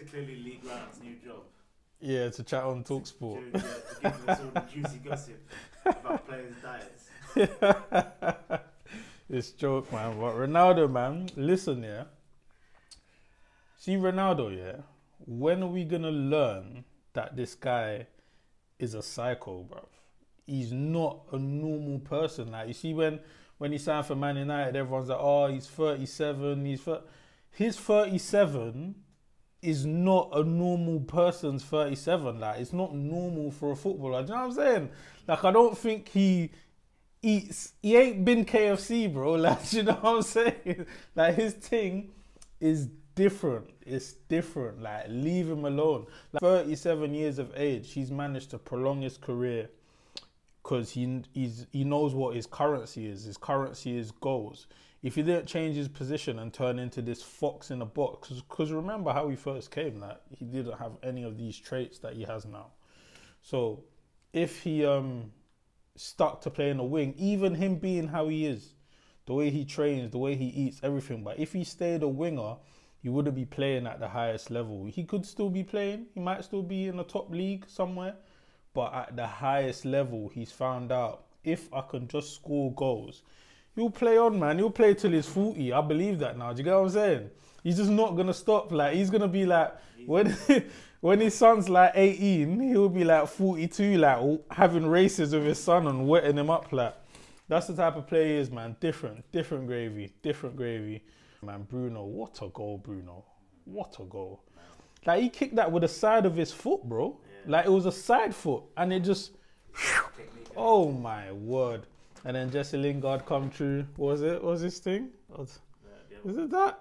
is clearly Lee Grant's new job. Yeah, to chat on Talksport. To, yeah, to us all the juicy gossip about players' diets. it's joke, man. But Ronaldo, man, listen, yeah. See Ronaldo, yeah. When are we gonna learn that this guy is a psycho, bro? He's not a normal person. Like you see, when when he signed for Man United, everyone's like, "Oh, he's 37. He's his 37 is not a normal person's 37. Like it's not normal for a footballer. Do you know what I'm saying? Like I don't think he eats. He ain't been KFC, bro. Like you know what I'm saying? Like his thing is different. It's different. Like leave him alone. Like 37 years of age, he's managed to prolong his career because he he's he knows what his currency is. His currency is goals. If he didn't change his position and turn into this fox in a box, because remember how he first came, that he didn't have any of these traits that he has now. So if he um stuck to playing a wing, even him being how he is, the way he trains, the way he eats, everything. But if he stayed a winger, he wouldn't be playing at the highest level. He could still be playing. He might still be in a top league somewhere. But at the highest level, he's found out if I can just score goals, he'll play on, man. He'll play till he's 40. I believe that now. Do you get what I'm saying? He's just not gonna stop. Like he's gonna be like when when his son's like 18, he'll be like 42, like having races with his son and wetting him up. Like that's the type of player he is, man. Different, different gravy, different gravy. Man, Bruno, what a goal, Bruno. What a goal. Like he kicked that with the side of his foot, bro. Like it was a side foot, and it just. Oh my word! And then Jesse Lingard come through. What was it? What was this thing? Was, is it that?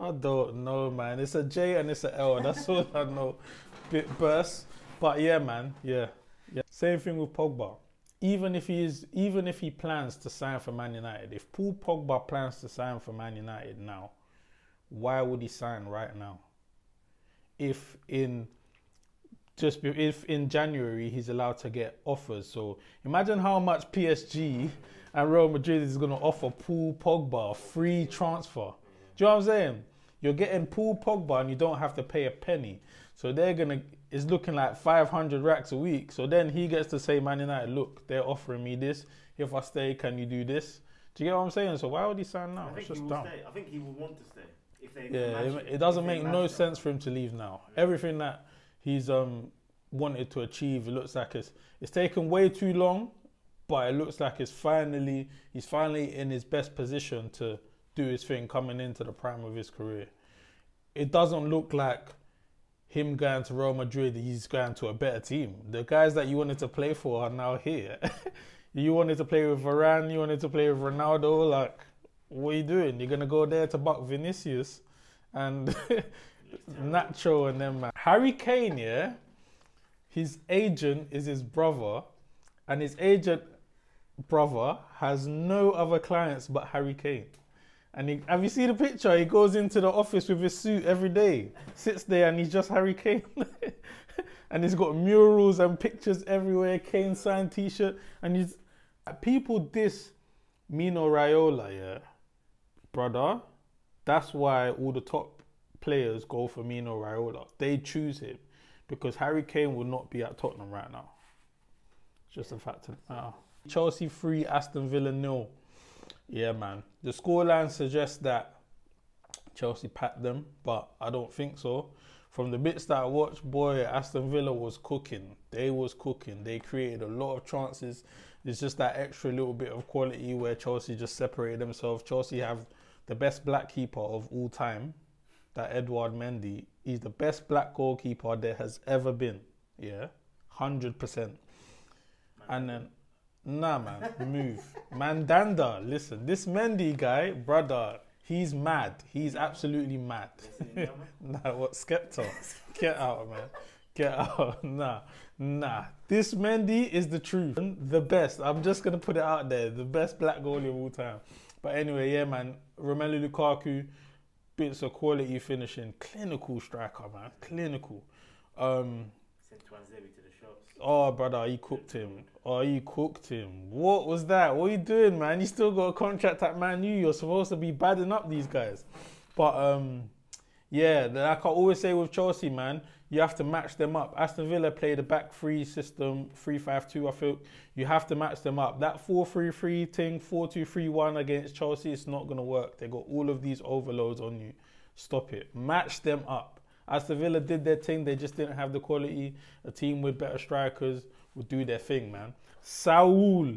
I don't know, man. It's a J and it's a L. That's all I know. Bit burst, but yeah, man. Yeah, yeah. Same thing with Pogba. Even if he is, even if he plans to sign for Man United, if Paul Pogba plans to sign for Man United now, why would he sign right now? If in just if in January he's allowed to get offers. So imagine how much PSG and Real Madrid is going to offer Paul Pogba a free transfer. Do you know what I'm saying? You're getting Paul Pogba and you don't have to pay a penny. So they're gonna it's looking like 500 racks a week. So then he gets to say, Man United, look, they're offering me this. If I stay, can you do this? Do you get what I'm saying? So why would he sign now? I think he will. I think he will want to stay. If they Yeah, it, it doesn't make no sense for him to leave now. Everything that he's um wanted to achieve, it looks like it's it's taken way too long, but it looks like it's finally he's finally in his best position to do his thing coming into the prime of his career. It doesn't look like him going to Real Madrid, he's going to a better team. The guys that you wanted to play for are now here. you wanted to play with Varane, you wanted to play with Ronaldo. Like, what are you doing? You're gonna go there to buck Vinicius and Nacho and them man. Harry Kane, yeah, his agent is his brother, and his agent brother has no other clients but Harry Kane. And he, have you seen the picture? He goes into the office with his suit every day, sits there, and he's just Harry Kane. and he's got murals and pictures everywhere, Kane signed T-shirt, and he's people diss Mino Raiola, yeah, brother. That's why all the top players go for Mino Raiola. They choose him because Harry Kane will not be at Tottenham right now. Just a fact. Chelsea three, Aston Villa nil. Yeah, man. The scoreline suggests that Chelsea packed them, but I don't think so. From the bits that I watched, boy, Aston Villa was cooking. They was cooking. They created a lot of chances. It's just that extra little bit of quality where Chelsea just separated themselves. Chelsea have the best black keeper of all time, that Edward Mendy. He's the best black goalkeeper there has ever been. Yeah, hundred percent. And then, nah, man, move. Mandanda, listen, this Mendy guy, brother, he's mad. He's absolutely mad. nah, what, Skepta? Get out, man. Get out. Nah, nah. This Mendy is the truth. The best. I'm just going to put it out there. The best black goalie of all time. But anyway, yeah, man. Romelu Lukaku, bits of quality finishing. Clinical striker, man. Clinical. Um, Sent Tuanzebe to the shops. Oh, brother, he cooked him. Oh, he cooked him. What was that? What are you doing, man? You still got a contract at Man U. You're supposed to be badding up these guys. But um, Yeah, like I always say with Chelsea, man, you have to match them up. Aston Villa played a back three system, 3 5 2, I feel. You have to match them up. That 4 3 3 thing, 4 2 3 1 against Chelsea, it's not going to work. They got all of these overloads on you. Stop it. Match them up. Aston Villa did their thing, they just didn't have the quality. A team with better strikers would do their thing, man. Saul.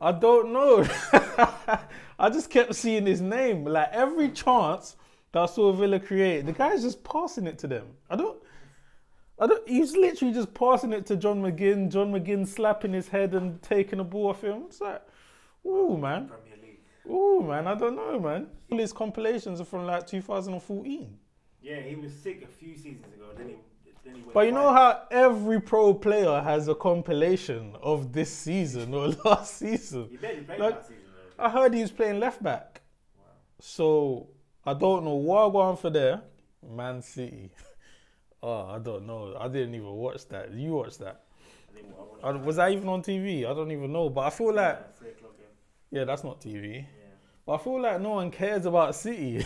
I don't know. I just kept seeing his name. Like every chance that I saw Villa create, the guy's just passing it to them. I don't. I don't. He's literally just passing it to John McGinn. John McGinn slapping his head and taking a ball off him. It's like, ooh man, ooh man. I don't know, man. All his compilations are from like 2014. Yeah, he was sick a few seasons ago. Then he, then he went But you know how every pro player has a compilation of this season or last season. He played Like- last season though. I heard he was playing left back. Wow. So I don't know what I'm going for there. Man City. Oh, I don't know. I didn't even watch that. You watched that? I I I, was that even on TV? I don't even know. But I feel like, Yeah, three o'clock game. yeah, that's not TV. Yeah. But I feel like no one cares about City.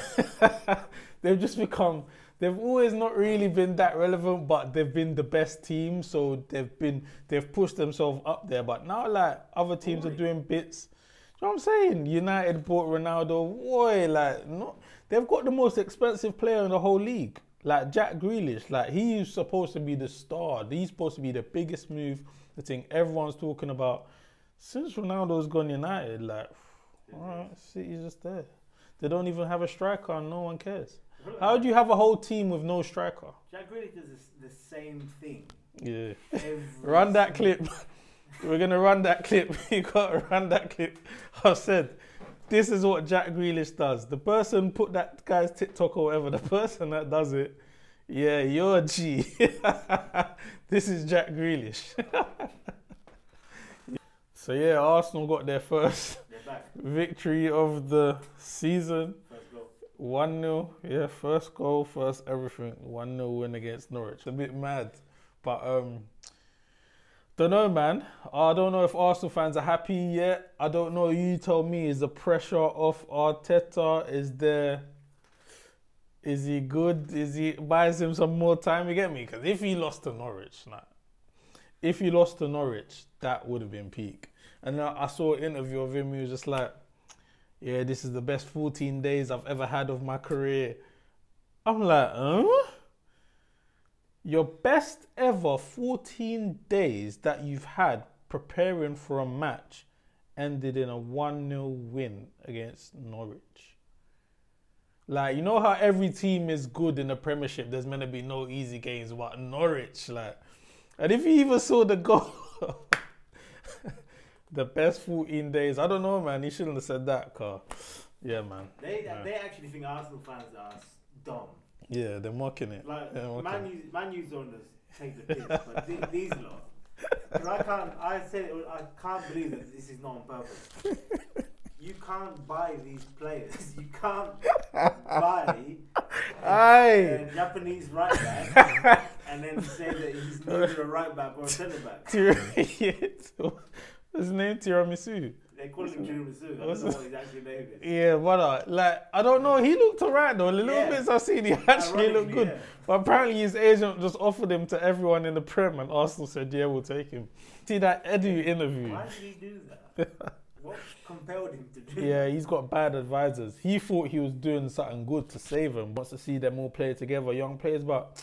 they've just become. They've always not really been that relevant, but they've been the best team. So they've been. They've pushed themselves up there. But now, like other teams are doing bits. You know what I'm saying? United bought Ronaldo. Boy, like not. They've got the most expensive player in the whole league. Like Jack Grealish. Like he's supposed to be the star. He's supposed to be the biggest move. The thing everyone's talking about. Since Ronaldo's gone United, like all right, City's just there. They don't even have a striker, and no one cares. I feel like How do you have a whole team with no striker? Jack Grealish does the same thing. Yeah, run that clip. We're gonna run that clip. You gotta run that clip. I said, this is what Jack Grealish does. The person put that guy's TikTok or whatever. The person that does it, yeah, you're a G. this is Jack Grealish. so yeah, Arsenal got their first victory of the season. 1 0, yeah, first goal, first everything. 1 0 win against Norwich. A bit mad. But, um, don't know, man. I don't know if Arsenal fans are happy yet. I don't know. You tell me, is the pressure off Arteta? Is there. Is he good? Is he buys him some more time? You get me? Because if he lost to Norwich, nah, if he lost to Norwich, that would have been peak. And I saw an interview of him. He was just like, "Yeah, this is the best 14 days I've ever had of my career." I'm like, huh? Your best ever 14 days that you've had preparing for a match ended in a 1 0 win against Norwich. Like, you know how every team is good in the Premiership, there's meant to be no easy games, but Norwich, like, and if you even saw the goal, the best 14 days, I don't know, man, he shouldn't have said that, car. Yeah, man. They Yeah. they actually think Arsenal fans are dumb. Yeah, they're mocking it. Like Yeah, okay. Man U, Man U's just take the piss, but the- these lot. I can't. I said I can't believe that this is not on purpose. You can't buy these players. You can't buy Aye. a Japanese right back and then say that he's neither a right back or a centre back. His name? Tiramisu. They call him Tiramisu. I don't know what his actual name is. Yeah, but uh, like I don't know. He looked alright though. The little Yeah. bits I've seen, he actually looked good. yeah. But apparently his agent just offered him to everyone in the Prem, and Arsenal said, "Yeah, we'll take him." See that Edu interview? Why did he do that? what compelled him to do Yeah, he's got bad advisors. He thought he was doing something good to save him. Wants to see them all play together, young players. But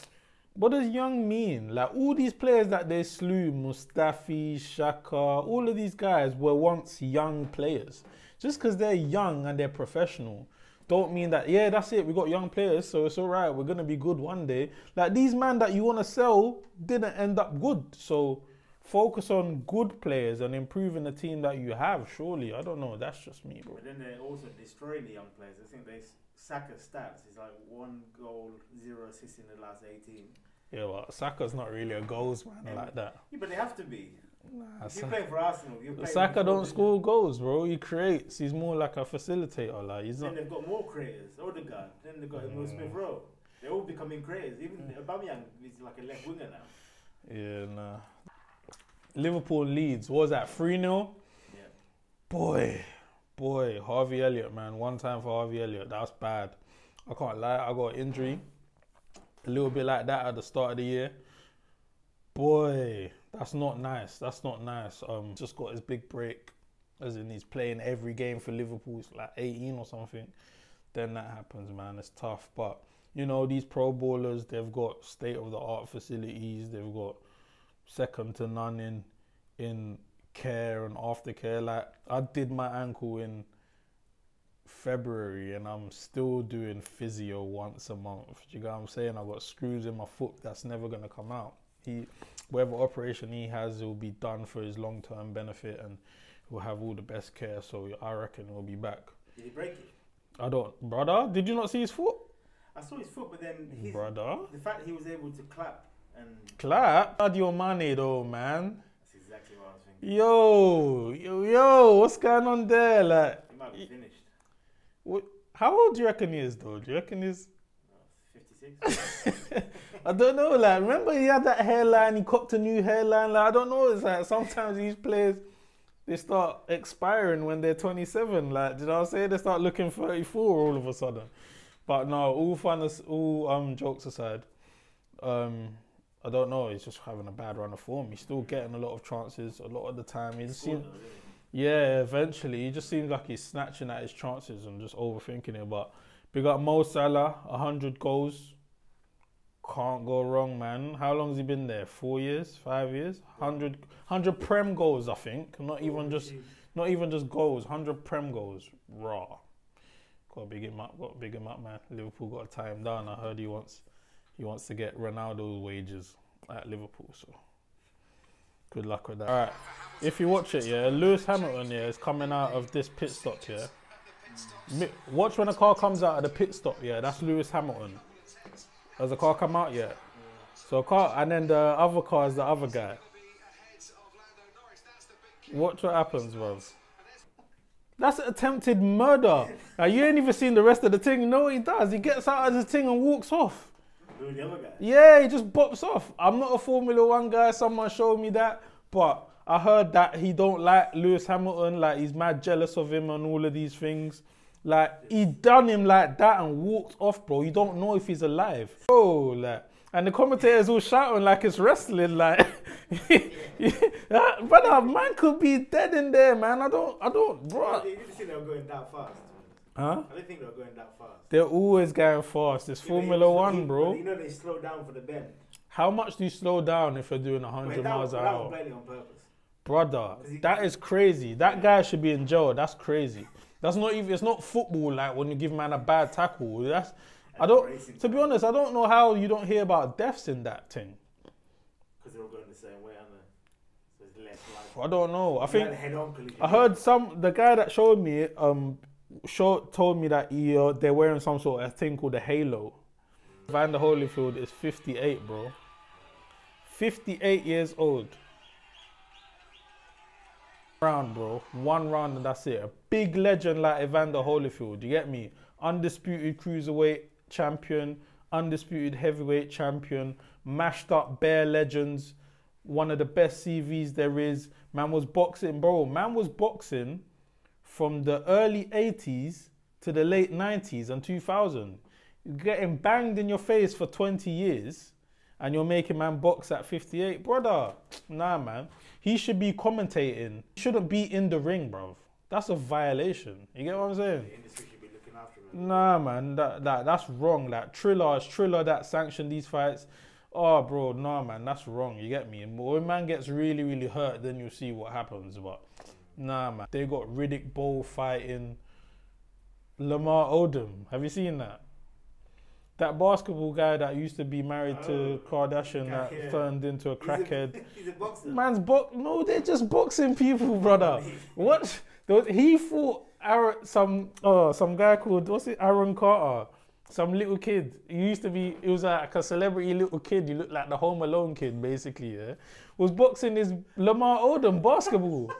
what does young mean? Like all these players that they slew, Mustafi, Xhaka, all of these guys were once young players. Just because they're young and they're professional, don't mean that yeah, that's it. We got young players, so it's all right. We're gonna be good one day. Like these men that you want to sell didn't end up good. So focus on good players and improving the team that you have. Surely, I don't know. That's just me, bro. But then they're also destroy the young players. I think they Saka stats is like one goal, zero assists in the last eighteen. Yeah, well, Saka's not really a goals man like that. Yeah, but they have to be. Nah, If you play for Arsenal, you play. Saka don't score goals, bro. He creates. He's more like a facilitator. Like he's Then not. they've got more creators. Odegaard. Then they've got Mm. Smith Rowe. They're all becoming creators. Even Aubameyang is like a left winger now. Yeah, nah. Liverpool leads. What was that? Three 0 Yeah. Boy, boy, Harvey Elliott, man. One time for Harvey Elliott. That's bad. I can't lie, I got injury. A little bit like that at the start of the year. Boy, that's not nice. That's not nice. Um, just got his big break, as in he's playing every game for Liverpool. It's like 18 or something. Then that happens, man. It's tough, but you know these pro bowlers, they've got state of the art facilities. They've got second to none in in care and aftercare. Like I did my ankle in February and I'm still doing physio once a month. Do you get what I'm saying? I've got screws in my foot that's never gonna come out. He whatever operation he has will be done for his long term benefit and will have all the best care. So I reckon he'll be back. Did he break it? I don't brother, did you not see his foot? I saw his foot, but then his, Brother. the fact he was able to clap and Clap. Sadio Mane though, man. that's exactly what I was thinking. Yo, yo, yo, what's going on there? Like, He might be finished. what, how old do you reckon he is, though? Do you reckon he's? Uh, 56. I don't know. Like, remember he had that hairline. He copped a new hairline. Like, I don't know. It's like sometimes these players they start expiring when they're 27. Like, did I say they start looking 34 all of a sudden? But no, all fun, all um jokes aside, um, I don't know. He's just having a bad run of form. He's still getting a lot of chances a lot of the time. He just Scored seems, yeah, eventually. He just seems like he's snatching at his chances and just overthinking it. But we got Mo Salah, 100 goals. Can't go wrong, man. How long has he been there? Four years? Five years? 100, 100 Prem goals, I think. Not even just not even just goals. 100 Prem goals. Raw. Got to big him up. Got to big him up, man. Liverpool got tie him down. I heard he wants he wants to get Ronaldo's wages at Liverpool. So good luck with that. All right. If you watch it, yeah, Lewis Hamilton, yeah, is coming out of this pit stop, yeah. Watch when a car comes out of the pit stop, yeah. That's Lewis Hamilton. Has the car come out yet? So car, and then the other car is the other guy. Watch what happens, bro. That's attempted murder. Now, you ain't even seen the rest of the thing. You know what he does? He gets out of the thing and walks off. Who the other guy? Yeah, he just bops off. I'm not a Formula One guy. Someone showed me that, but I heard that he don't like Lewis Hamilton. Like he's mad jealous of him and all of these things. Like he done him like that and walked off, bro. You don't know if he's alive, bro. Like, and the commentators all shouting like it's wrestling. Like, brother, man could be dead in there, man. I don't, I don't, bro. didn't think they were going that fast. Huh? I didn't think they were going that fast. They're always going fast. It's Yeah, Formula One, bro. You know they slow down for the bend. How much do you slow down if you're doing Wait, 100 that, miles an that was hour? on purpose. Brother, he- that is crazy. That guy should be in jail. That's crazy. That's not even. It's not football like when you give man a bad tackle. That's. I don't. To be honest, I don't know how you don't hear about deaths in that thing. Because they're all going the same way, aren't they? So it's less likely. I don't know. I think had a head-on collision. I heard some. The guy that showed me um, show, told me that he, uh, they're wearing some sort of thing called a halo. Evander Holyfield is 58, bro. 58 years old. Round, bro. One round and that's it. A big legend like Evander Holyfield. You get me? Undisputed cruiserweight champion, undisputed heavyweight champion, mashed up bare legends. One of the best CVs there is. Man was boxing, bro. Man was boxing from the early 80s to the late 90s and 2000. You're getting banged in your face for 20 years and you're making man box at 58. Brother, nah, man. He should be commentating. He shouldn't be in the ring, bro. That's a violation. You get what I'm saying? The industry should be looking after him. Nah, man, that, that that's wrong. Like Triller, it's Triller that sanctioned these fights. Oh, bro, nah, man, that's wrong. You get me? And When man gets really, really hurt, then you'll see what happens. But nah, man, they got Riddick Bowe fighting Lamar Odom. Have you seen that? That basketball guy that used to be married to oh, Kardashian that yeah. turned into a He's a- crackhead. He's a boxer. Man's box. No, they're just boxing people, brother. What? He fought Aaron, some oh some guy called what's it Aaron Carter, some little kid. He used to be. He was like a celebrity little kid. He looked like the Home Alone kid, basically. Yeah, was boxing his Lamar Odom basketball.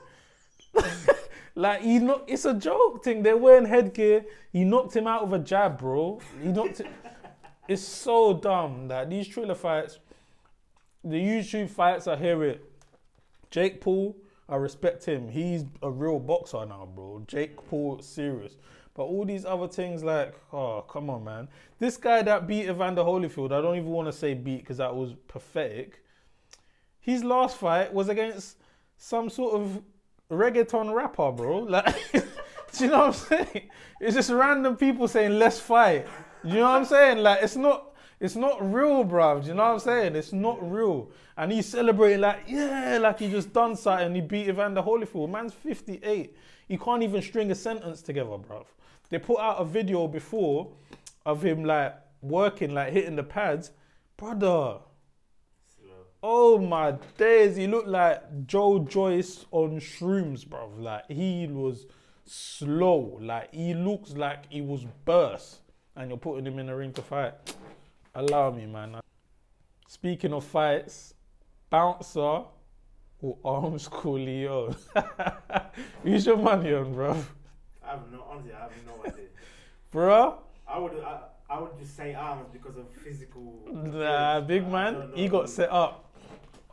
like he knocked. It's a joke thing. They're wearing headgear. He knocked him out with a jab, bro. He knocked. it. It's so dumb that these Triller fights, the YouTube fights, I hear it. Jake Paul, I respect him. He's a real boxer now, bro. Jake Paul, serious. But all these other things, like, oh, come on, man. This guy that beat Evander Holyfield, I don't even want to say beat because that was pathetic. His last fight was against some sort of reggaeton rapper, bro. Like, do you know what I'm saying? It's just random people saying, let's fight. You know what I'm saying? Like, it's not. It's not real, bruv. Do you know what I'm saying? It's not real. And he's celebrating like, yeah, like he just done something. He beat Evander Holyfield. Man's 58. He can't even string a sentence together, bruv. They put out a video before of him like working, like hitting the pads. Brother. Oh my days, he looked like Joe Joyce on shrooms, bruv. Like he was slow. Like he looks like he was burst. And you're putting him in the ring to fight. Allow me, man. Speaking of fights, Bouncer or Arms Coolio. Who's your money on, bro? I have no honestly. I have no idea. Bro? I would. I, I would just say arms because of physical. Nah, big man. He got set up.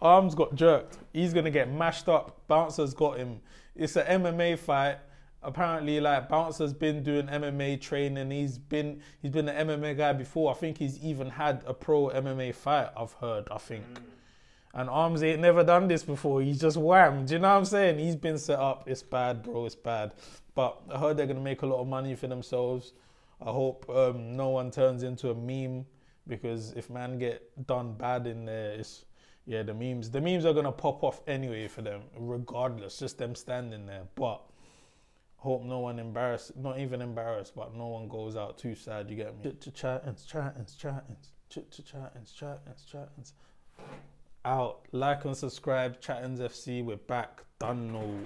Armz got jerked. He's gonna get mashed up. Bouncer's got him. It's an MMA fight. Apparently, like Bouncer's been doing MMA training. He's been he's been an MMA guy before. I think he's even had a pro MMA fight. I've heard. I think. Mm. And Armz ain't never done this before. He's just whammed. Do you know what I'm saying? He's been set up. It's bad, bro. It's bad. But I heard they're gonna make a lot of money for themselves. I hope um, no one turns into a meme because if man get done bad in there, it's yeah the memes. The memes are gonna pop off anyway for them, regardless. Just them standing there. But hope no one embarrassed, not even embarrassed, but no one goes out too sad. You get me? Ch ch chattins, chattins, chattins, ch ch chattins, chattins, chattins. Out. Like and subscribe. Chattins FC. We're back. Done. No.